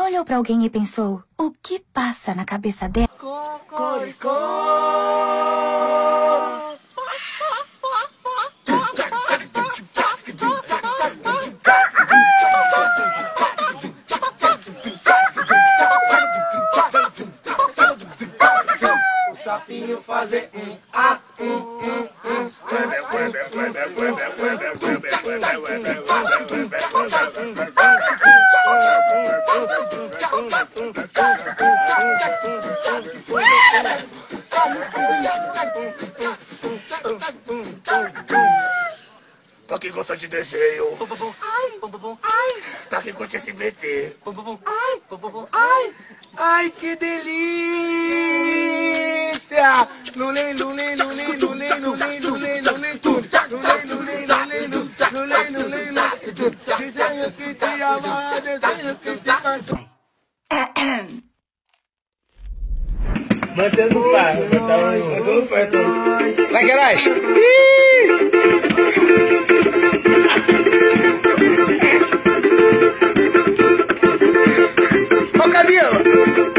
Olhou pra alguém e pensou, o que passa na cabeça dela? Cocoricó. O sapinho fazer um A, um, um, um. Pra quem gosta de desenho. Ai, ai. Pra quem curte SBT. Ai, ai. Ai, que delícia! Lulê, lulê, lulê, lulê, lulê, lulê, lulê, tu. Lulê, lulê, lulê, lulê, lulê, lulê, tu. Desenho que te ama, desenho que te ama. Mantendo o par. Tá mantendo o par. Vai, Queiroz. Ô, Camila.